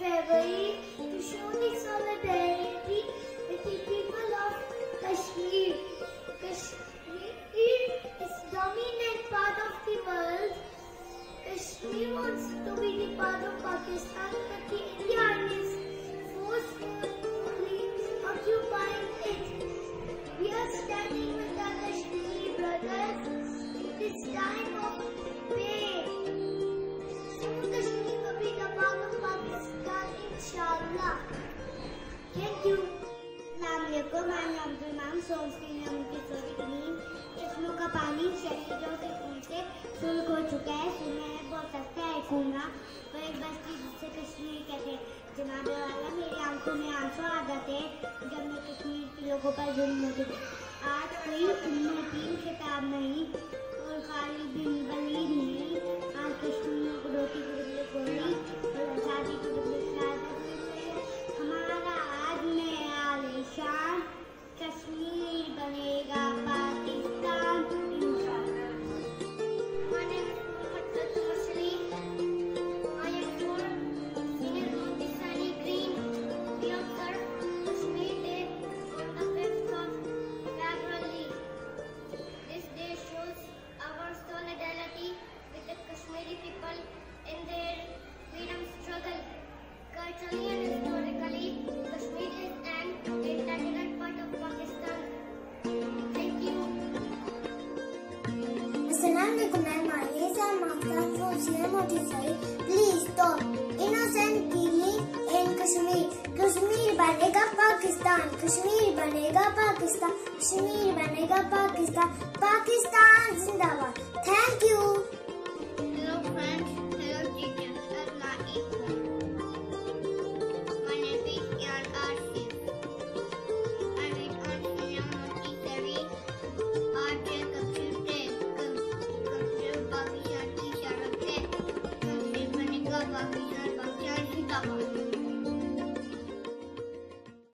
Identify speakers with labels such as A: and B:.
A: February to show solidarity
B: अलैक्म मैं अब्दुल नाम सोमफी ने उनकी चोरी कमीन चश्मों का पानी शहीदों के खून से शुल्क हो चुका है सुना है बहुत सस्ता है कूँगा पर एक बस्ती जिसे कश्मीर कहते हैं जनाबे वाला, मेरी आँखों में आँसू आ जाते हैं, जब मैं कश्मीर के लोगों पर जुल्म होते आज कोई तीन खिताब नहीं Assalamualaikum Yes, I'm Afghan from Sierra Montessori. Please stop innocent killing in Kashmir. Kashmir बनेगा पाकिस्तान कश्मीर बनेगा पाकिस्तान कश्मीर बनेगा पाकिस्तान पाकिस्तान जिंदाबाद